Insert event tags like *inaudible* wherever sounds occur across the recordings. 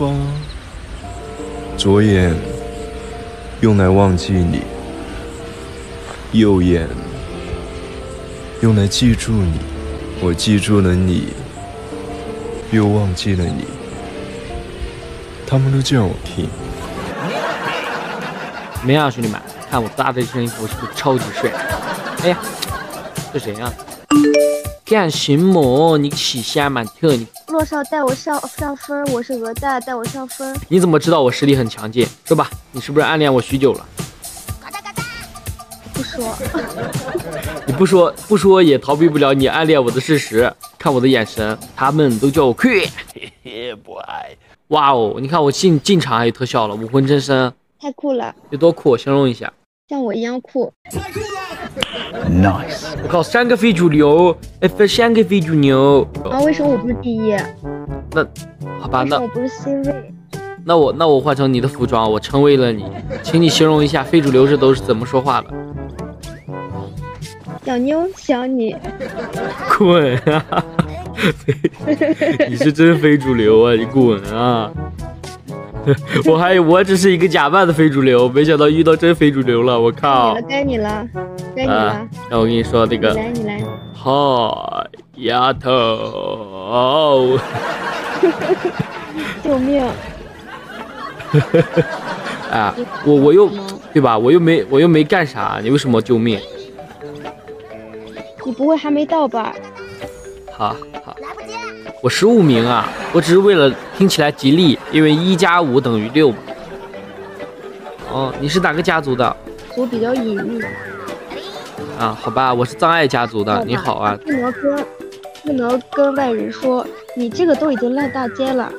发，左眼用来忘记你，右眼用来记住你。我记住了你，又忘记了你。他们都叫我 King。怎么样，兄弟们？看我搭的这身衣服是不是超级帅？哎呀，这谁呀？干什么？你起瞎蛮特你！洛少带我上上分，我是鹅蛋带我上分。你怎么知道我实力很强劲？说吧，你是不是暗恋我许久了？嘎哒嘎哒不说，*laughs* 你不说不说也逃避不了你暗恋我的事实。看我的眼神，他们都叫我 King。哇哦，你看我进进场还有特效了，武魂真身，太酷了，有多酷？形容一下。像我一样酷。Nice。我靠，三个非主流，哎，分三个非主流。啊，为什么我不是第一？那好吧，那我不是 C 位？那我那我换成你的服装，我成为了你，请你形容一下非主流是都是怎么说话的？小妞想你，*laughs* 滚啊！*laughs* *laughs* 你是真非主流啊！你滚啊！*laughs* 我还我只是一个假扮的非主流，没想到遇到真非主流了。我靠！该你了，该你啊了，，那我跟你说那你个，来你来，好，丫头，救命！*laughs* 啊，我我又对吧？我又没我又没干啥，你为什么救命？你不会还没到吧？好好，我十五名啊，我只是为了听起来吉利，因为一加五等于六嘛。哦，你是哪个家族的？我比较隐秘，啊，好吧，我是葬爱家族的。你好啊，不能跟不能跟外人说，你这个都已经烂大街了。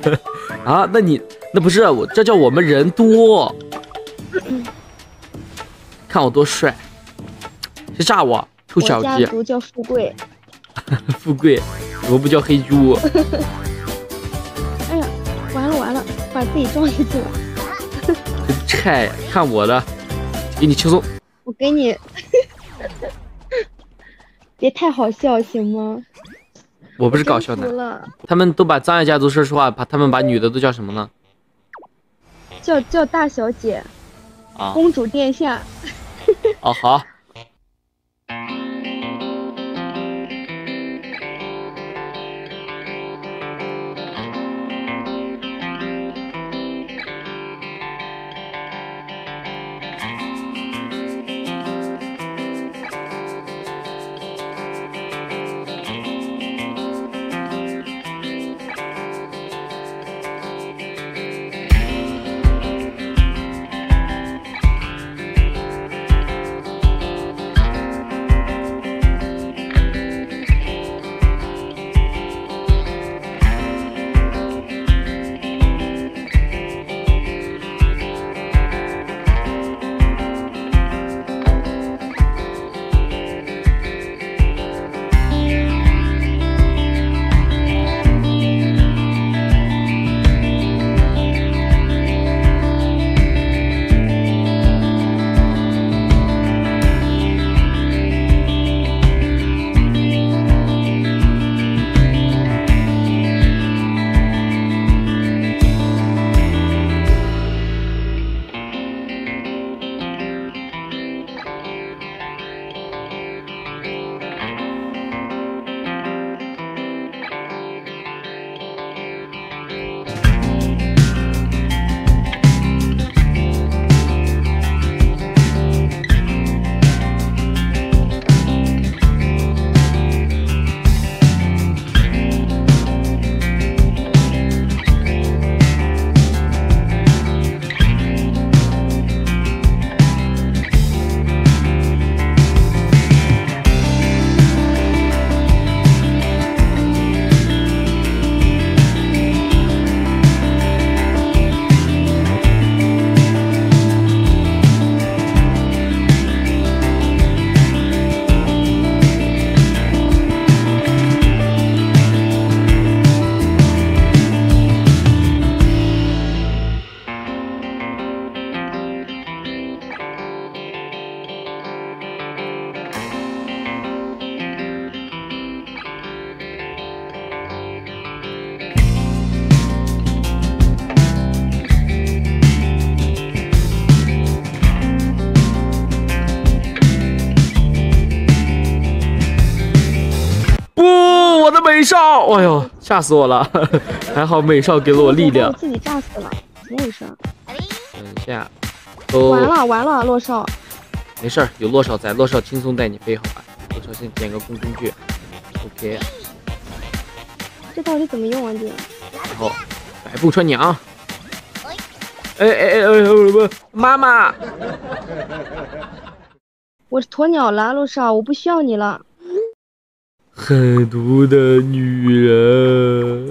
*laughs* 啊，那你那不是我，这叫我们人多。*laughs* 看我多帅！谁炸我？臭小我家鸡！族叫富贵。*laughs* 富贵，我不叫黑猪。哎呀，完了完了，把自己撞进去了。*laughs* 菜，看我的，给你轻松。我给你，别太好笑行吗？我不是搞笑的，真服了，他们都把张爱家族，说实话，把他们把女的都叫什么呢？叫叫大小姐，啊，公主殿下。*laughs* 哦好。少！哎呦，吓死我了！*laughs* 还好美少给了我力量。自己炸死了，怎么回事？等一下，都完了完了，洛少。没事儿，有洛少在，洛少轻松带你飞，好吧？洛少先点个空中锯，OK。这到底怎么用啊？这？然后百步穿杨。哎哎哎哎！不，妈妈，我是鸵鸟了，洛少，我不需要你了。狠毒的女人。